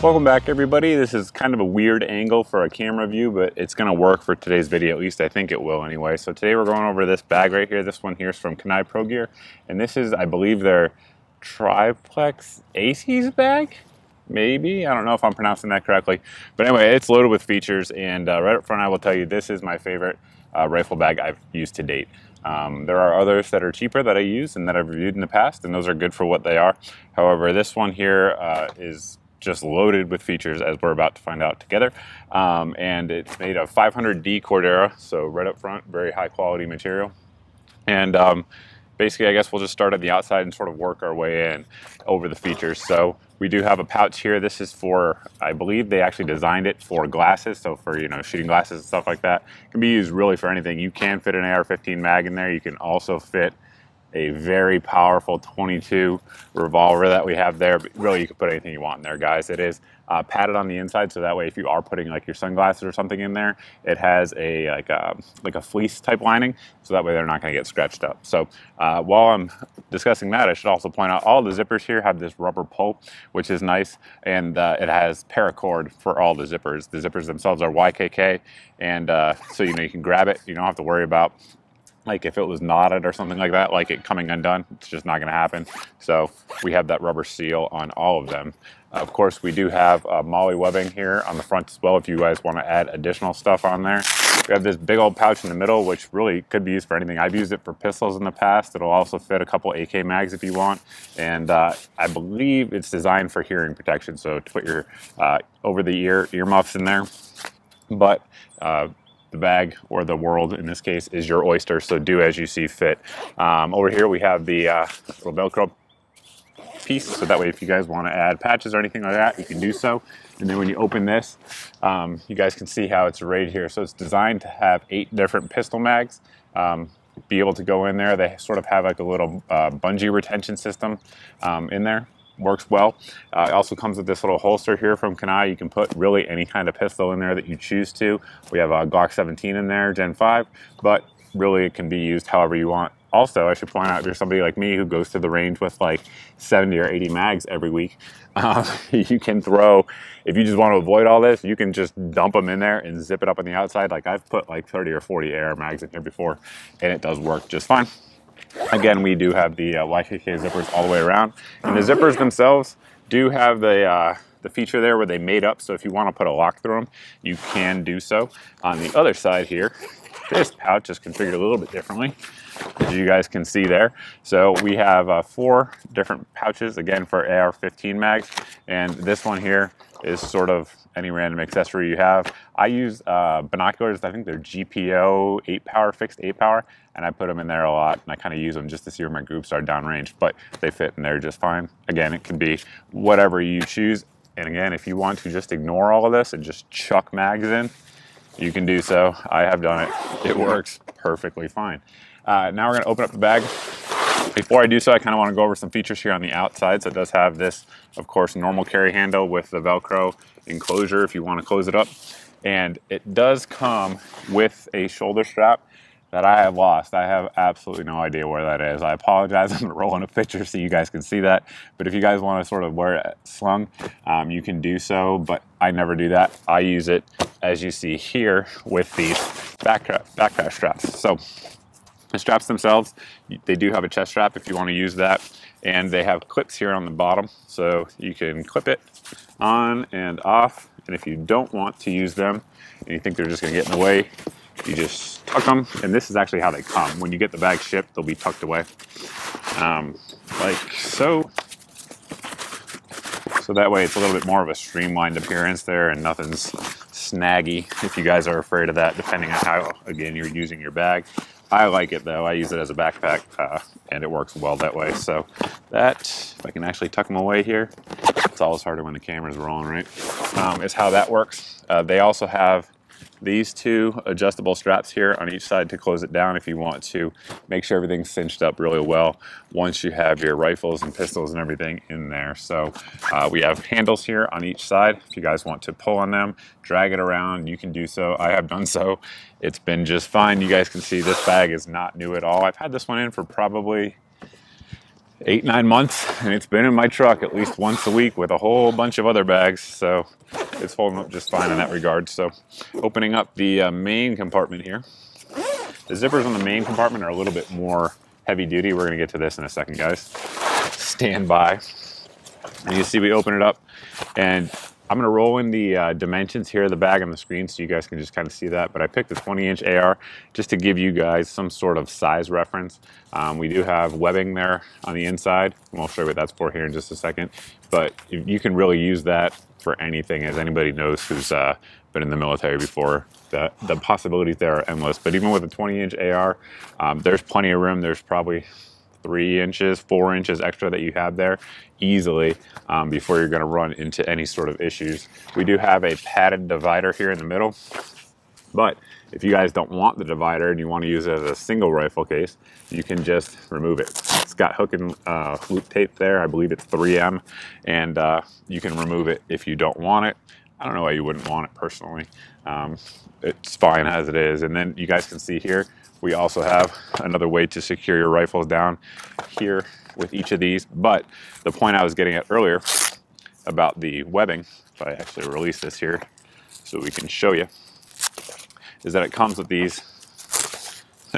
Welcome back everybody. This is kind of a weird angle for a camera view, but it's gonna work for today's video. At least I think it will anyway. So today we're going over this bag right here. This one here is from Cannae Pro Gear. And this is, I believe, their triplex Acies bag? Maybe, I don't know if I'm pronouncing that correctly. But anyway, it's loaded with features. And uh, right up front, I will tell you, this is my favorite uh, rifle bag I've used to date. Um, there are others that are cheaper that I use and that I've reviewed in the past, and those are good for what they are. However, this one here uh, is just loaded with features as we're about to find out together. Um, and it's made of 500D Cordura, so right up front, very high quality material. And um, basically, I guess we'll just start at the outside and sort of work our way in over the features. So we do have a pouch here. This is for, I believe they actually designed it for glasses. So for, you know, shooting glasses and stuff like that. It can be used really for anything. You can fit an AR-15 mag in there. You can also fit a very powerful 22 revolver that we have there. But really, you can put anything you want in there, guys. It is uh, padded on the inside, so that way, if you are putting like your sunglasses or something in there, it has a like a like a fleece type lining, so that way they're not going to get scratched up. So uh, while I'm discussing that, I should also point out all the zippers here have this rubber pull, which is nice, and uh, it has paracord for all the zippers. The zippers themselves are YKK, and uh, so you know you can grab it. You don't have to worry about like if it was knotted or something like that, like it coming undone, it's just not gonna happen. So we have that rubber seal on all of them. Of course, we do have uh, MOLLE webbing here on the front as well if you guys wanna add additional stuff on there. We have this big old pouch in the middle, which really could be used for anything. I've used it for pistols in the past. It'll also fit a couple AK mags if you want. And uh, I believe it's designed for hearing protection. So to put your uh, over the ear earmuffs in there. But uh, the bag or the world in this case is your oyster so do as you see fit. Um, over here we have the uh, little velcro piece so that way if you guys want to add patches or anything like that you can do so. And then when you open this um, you guys can see how it's arrayed here. So it's designed to have eight different pistol mags um, be able to go in there. They sort of have like a little uh, bungee retention system um, in there works well. Uh, it also comes with this little holster here from Cannae. You can put really any kind of pistol in there that you choose to. We have a Glock 17 in there, Gen 5, but really it can be used however you want. Also, I should point out, if you're somebody like me who goes to the range with like 70 or 80 mags every week, uh, you can throw, if you just want to avoid all this, you can just dump them in there and zip it up on the outside. Like I've put like 30 or 40 AR mags in here before, and it does work just fine. Again, we do have the uh, YKK zippers all the way around. And the zippers themselves do have the, uh, the feature there where they made up. So if you want to put a lock through them, you can do so. On the other side here, this pouch is configured a little bit differently, as you guys can see there. So we have uh, four different pouches, again, for AR-15 mags. And this one here is sort of any random accessory you have. I use uh, binoculars, I think they're GPO 8 power, fixed 8 power, and I put them in there a lot, and I kind of use them just to see where my groups are downrange, but they fit in there just fine. Again, it can be whatever you choose, and again, if you want to just ignore all of this and just chuck mags in, you can do so. I have done it. It works perfectly fine. Uh, now we're gonna open up the bag. Before I do so, I kind of want to go over some features here on the outside. So it does have this, of course, normal carry handle with the Velcro enclosure if you want to close it up. And it does come with a shoulder strap that I have lost. I have absolutely no idea where that is. I apologize. I'm rolling a picture so you guys can see that. But if you guys want to sort of wear it slung, um, you can do so. But I never do that. I use it, as you see here, with these backpack, backpack straps. So the straps themselves, they do have a chest strap if you want to use that. And they have clips here on the bottom. So you can clip it on and off. And if you don't want to use them and you think they're just going to get in the way, you just tuck them. And this is actually how they come. When you get the bag shipped, they'll be tucked away. Um, like so. So that way it's a little bit more of a streamlined appearance there and nothing's snaggy if you guys are afraid of that, depending on how, again, you're using your bag. I like it though. I use it as a backpack uh, and it works well that way. So that, if I can actually tuck them away here, it's always harder when the camera's rolling, right? Um, is how that works. Uh, they also have these two adjustable straps here on each side to close it down if you want to make sure everything's cinched up really well once you have your rifles and pistols and everything in there. So uh, we have handles here on each side. If you guys want to pull on them, drag it around, you can do so. I have done so. It's been just fine. You guys can see this bag is not new at all. I've had this one in for probably eight, nine months, and it's been in my truck at least once a week with a whole bunch of other bags. So it's holding up just fine in that regard. So opening up the uh, main compartment here. The zippers on the main compartment are a little bit more heavy duty. We're gonna get to this in a second, guys. Stand by. And you see we open it up and I'm gonna roll in the uh, dimensions here of the bag on the screen so you guys can just kind of see that. But I picked a 20 inch AR just to give you guys some sort of size reference. Um, we do have webbing there on the inside. And we'll show you what that's for here in just a second. But you can really use that for anything as anybody knows who's uh, been in the military before. The, the possibilities there are endless. But even with a 20 inch AR, um, there's plenty of room. There's probably three inches, four inches extra that you have there easily um, before you're to run into any sort of issues. We do have a padded divider here in the middle, but if you guys don't want the divider and you want to use it as a single rifle case, you can just remove it. It's got hook and uh, loop tape there. I believe it's 3M, and uh, you can remove it if you don't want it. I don't know why you wouldn't want it personally. Um, it's fine as it is. And then you guys can see here, we also have another way to secure your rifles down here with each of these. But the point I was getting at earlier about the webbing, if I actually release this here so we can show you, is that it comes with these,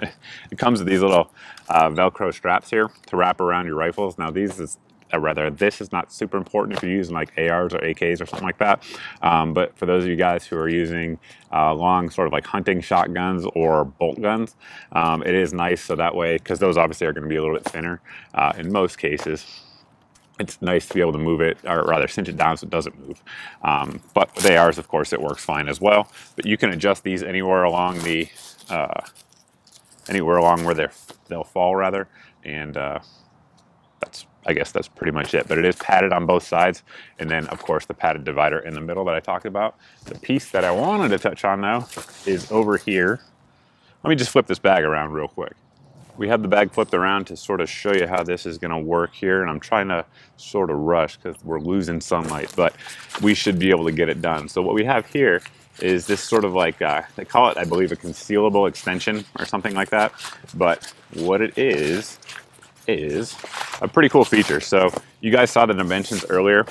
it comes with these little uh, Velcro straps here to wrap around your rifles. Now these is uh, rather this is not super important if you're using like ARs or AKs or something like that. Um, but for those of you guys who are using uh, long sort of like hunting shotguns or bolt guns, um, it is nice so that way, because those obviously are going to be a little bit thinner uh, in most cases it's nice to be able to move it, or rather cinch it down so it doesn't move. Um, but with ARs, of course, it works fine as well. But you can adjust these anywhere along the, uh, anywhere along where they're, they'll fall rather. And uh, that's I guess that's pretty much it. But it is padded on both sides. And then, of course, the padded divider in the middle that I talked about. The piece that I wanted to touch on now is over here. Let me just flip this bag around real quick. We have the bag flipped around to sort of show you how this is going to work here. And I'm trying to sort of rush because we're losing sunlight, but we should be able to get it done. So what we have here is this sort of like, uh, they call it, I believe, a concealable extension or something like that. But what it is, is a pretty cool feature. So you guys saw the dimensions earlier,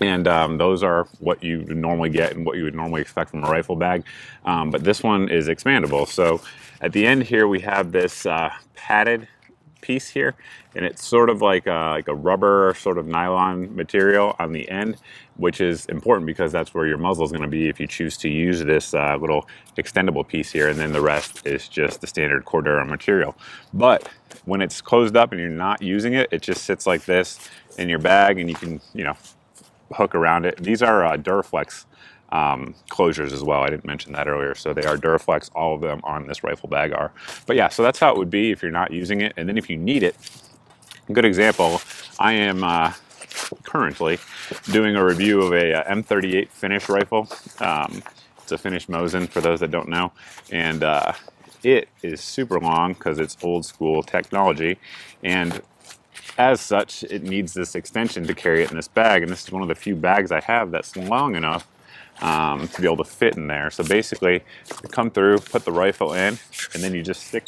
and um, those are what you normally get and what you would normally expect from a rifle bag. Um, but this one is expandable. So at the end here, we have this uh, padded piece here and it's sort of like a, like a rubber sort of nylon material on the end which is important because that's where your muzzle is going to be if you choose to use this uh, little extendable piece here and then the rest is just the standard Cordura material. But when it's closed up and you're not using it it just sits like this in your bag and you can you know hook around it. These are uh, Duraflex um, closures as well. I didn't mention that earlier. So they are Duraflex. All of them on this rifle bag are. But yeah, so that's how it would be if you're not using it. And then if you need it, a good example, I am uh, currently doing a review of a, a uh, M38 Finnish rifle. Um, it's a Finnish Mosin for those that don't know. And uh, it is super long because it's old school technology. And as such, it needs this extension to carry it in this bag. And this is one of the few bags I have that's long enough um, to be able to fit in there. So basically, come through, put the rifle in, and then you just stick,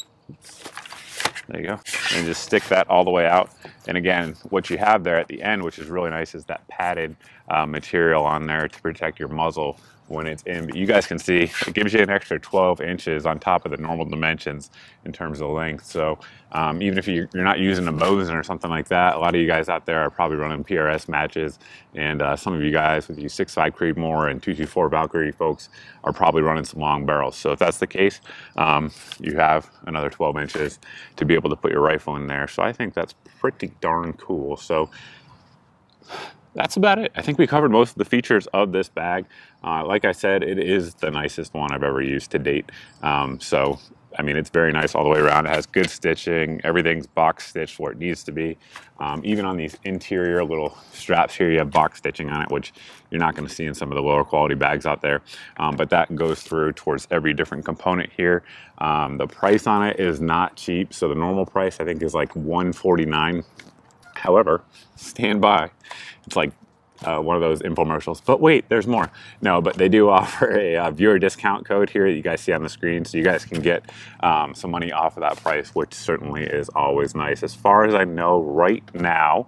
there you go, and just stick that all the way out. And again, what you have there at the end, which is really nice, is that padded uh, material on there to protect your muzzle when it's in. But you guys can see it gives you an extra 12 inches on top of the normal dimensions in terms of length. So um, even if you're not using a Mosin or something like that, a lot of you guys out there are probably running PRS matches. And uh, some of you guys with you 6.5 Creedmoor and 224 Valkyrie folks are probably running some long barrels. So if that's the case, um, you have another 12 inches to be able to put your rifle in there. So I think that's pretty darn cool. So that's about it. I think we covered most of the features of this bag. Uh, like I said, it is the nicest one I've ever used to date. Um, so, I mean, it's very nice all the way around. It has good stitching. Everything's box stitched where it needs to be. Um, even on these interior little straps here, you have box stitching on it, which you're not going to see in some of the lower quality bags out there. Um, but that goes through towards every different component here. Um, the price on it is not cheap. So the normal price, I think, is like 149 However, stand by. It's like uh, one of those infomercials. But wait, there's more. No, but they do offer a uh, viewer discount code here that you guys see on the screen, so you guys can get um, some money off of that price, which certainly is always nice. As far as I know, right now,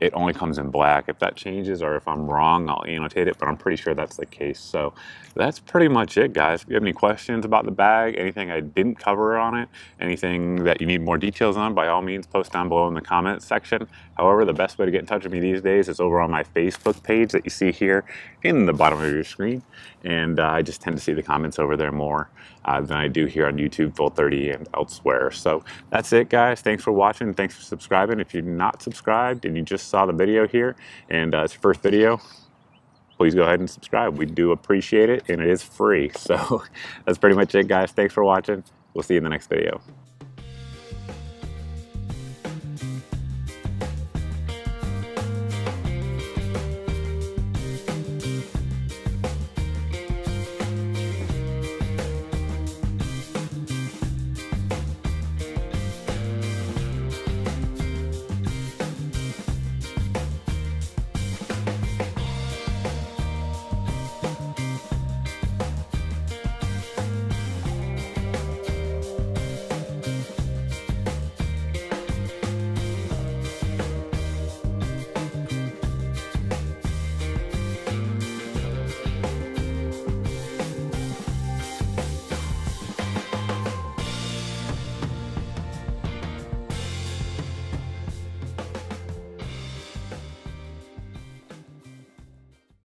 it only comes in black. If that changes or if I'm wrong, I'll annotate it, but I'm pretty sure that's the case. So that's pretty much it, guys. If you have any questions about the bag, anything I didn't cover on it, anything that you need more details on, by all means, post down below in the comments section. However, the best way to get in touch with me these days is over on my Facebook page that you see here in the bottom of your screen. And uh, I just tend to see the comments over there more uh, than I do here on YouTube, Full 30 and elsewhere. So that's it, guys. Thanks for watching. Thanks for subscribing. If you're not subscribed and you just saw the video here and uh, it's your first video, please go ahead and subscribe. We do appreciate it and it is free. So that's pretty much it, guys. Thanks for watching. We'll see you in the next video.